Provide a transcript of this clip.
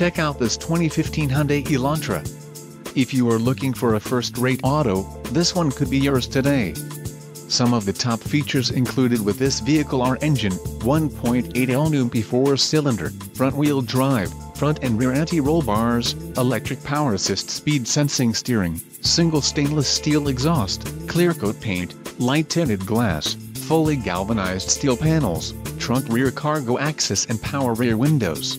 Check out this 2015 Hyundai Elantra. If you are looking for a first-rate auto, this one could be yours today. Some of the top features included with this vehicle are engine, 1.8L new P4 cylinder, front-wheel drive, front and rear anti-roll bars, electric power assist speed sensing steering, single stainless steel exhaust, clear coat paint, light tinted glass, fully galvanized steel panels, trunk rear cargo access and power rear windows.